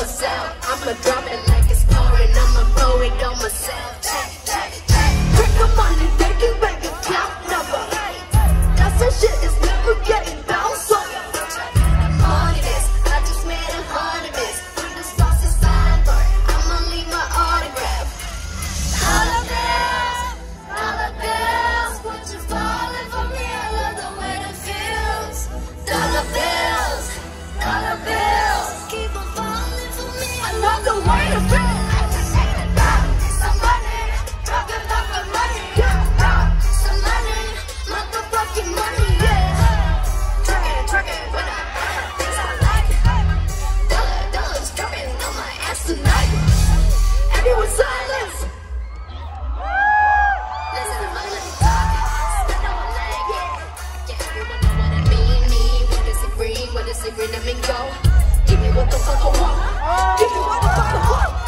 Tonight, everyone's disagree, let me go. Give me what the fuck I want. Give me what the fuck I want.